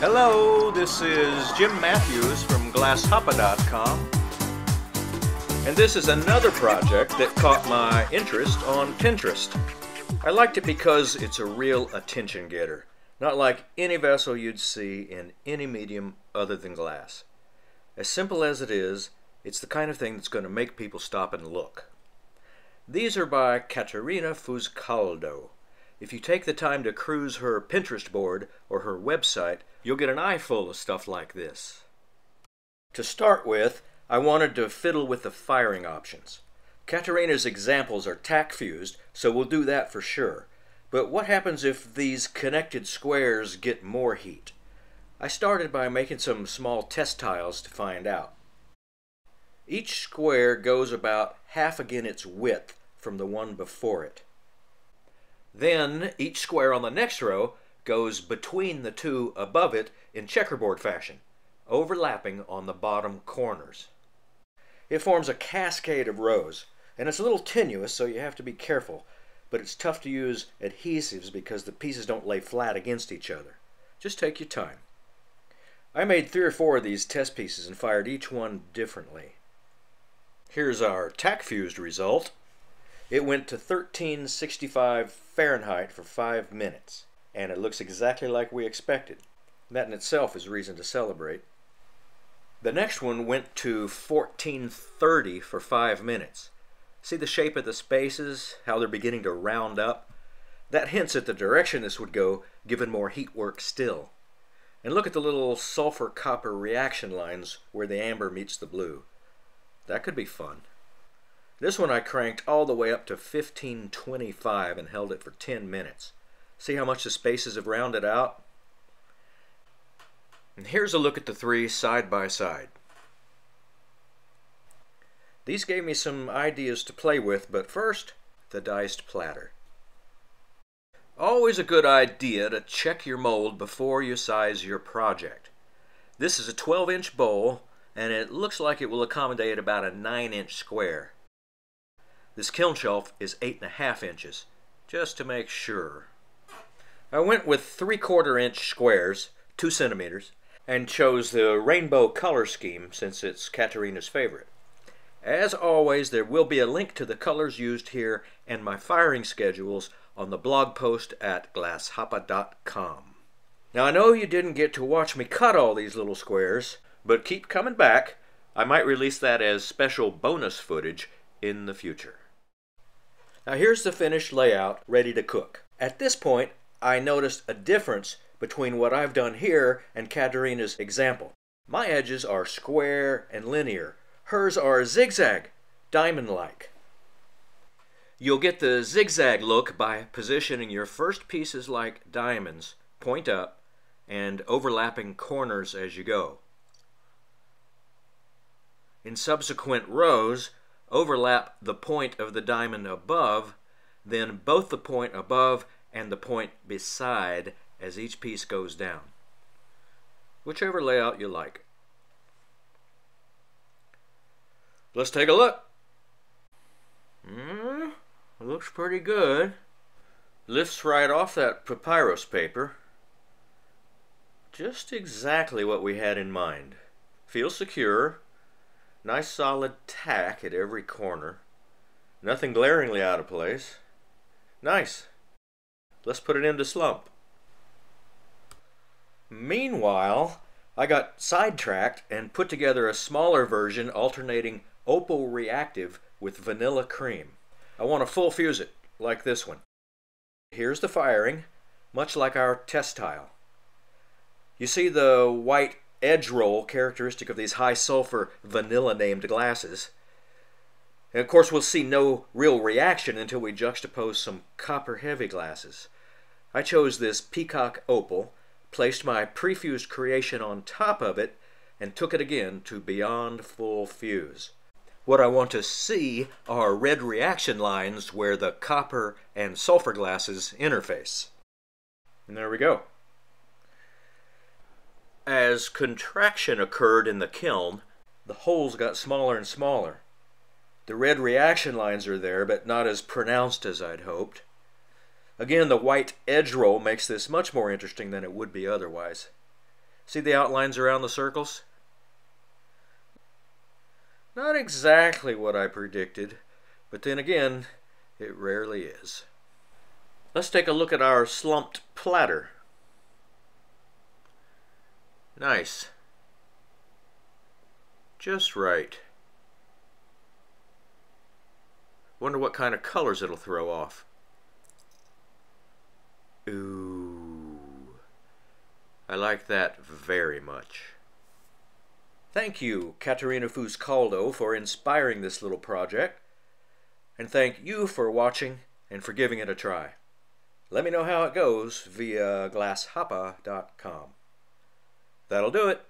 Hello, this is Jim Matthews from Glasshoppa.com. And this is another project that caught my interest on Pinterest. I liked it because it's a real attention getter, not like any vessel you'd see in any medium other than glass. As simple as it is, it's the kind of thing that's going to make people stop and look. These are by Caterina Fuscaldo. If you take the time to cruise her Pinterest board or her website, you'll get an eyeful of stuff like this. To start with, I wanted to fiddle with the firing options. Caterina's examples are tack fused, so we'll do that for sure. But what happens if these connected squares get more heat? I started by making some small test tiles to find out. Each square goes about half again its width from the one before it. Then each square on the next row goes between the two above it in checkerboard fashion, overlapping on the bottom corners. It forms a cascade of rows, and it's a little tenuous, so you have to be careful, but it's tough to use adhesives because the pieces don't lay flat against each other. Just take your time. I made three or four of these test pieces and fired each one differently. Here's our tack fused result. It went to 1365 Fahrenheit for 5 minutes, and it looks exactly like we expected. That in itself is reason to celebrate. The next one went to 1430 for 5 minutes. See the shape of the spaces, how they're beginning to round up? That hints at the direction this would go, given more heat work still. And look at the little sulfur copper reaction lines where the amber meets the blue. That could be fun. This one I cranked all the way up to 1525 and held it for 10 minutes. See how much the spaces have rounded out? And here's a look at the three side by side. These gave me some ideas to play with, but first, the diced platter. Always a good idea to check your mold before you size your project. This is a 12 inch bowl, and it looks like it will accommodate about a 9 inch square. This kiln shelf is eight and a half inches, just to make sure. I went with three quarter inch squares, two centimeters, and chose the rainbow color scheme since it's Caterina's favorite. As always, there will be a link to the colors used here and my firing schedules on the blog post at glasshoppa.com. Now I know you didn't get to watch me cut all these little squares, but keep coming back. I might release that as special bonus footage in the future. Now here's the finished layout ready to cook. At this point, I noticed a difference between what I've done here and Caterina's example. My edges are square and linear. Hers are zigzag, diamond-like. You'll get the zigzag look by positioning your first pieces like diamonds, point up, and overlapping corners as you go. In subsequent rows, overlap the point of the diamond above, then both the point above and the point beside as each piece goes down. Whichever layout you like. Let's take a look. Mm, looks pretty good. Lifts right off that Papyros paper. Just exactly what we had in mind. Feels secure, Nice solid tack at every corner. Nothing glaringly out of place. Nice. Let's put it into slump. Meanwhile, I got sidetracked and put together a smaller version alternating opal reactive with vanilla cream. I want to full fuse it, like this one. Here's the firing, much like our test tile. You see the white edge roll characteristic of these high sulfur vanilla named glasses. And of course, we'll see no real reaction until we juxtapose some copper heavy glasses. I chose this peacock opal, placed my prefused creation on top of it, and took it again to beyond full fuse. What I want to see are red reaction lines where the copper and sulfur glasses interface. And there we go. As contraction occurred in the kiln, the holes got smaller and smaller. The red reaction lines are there, but not as pronounced as I'd hoped. Again, the white edge roll makes this much more interesting than it would be otherwise. See the outlines around the circles? Not exactly what I predicted, but then again, it rarely is. Let's take a look at our slumped platter. Nice. Just right. Wonder what kind of colors it'll throw off. Ooh. I like that very much. Thank you, Caterina Fuscaldo, for inspiring this little project. And thank you for watching and for giving it a try. Let me know how it goes via glasshoppa.com. That'll do it.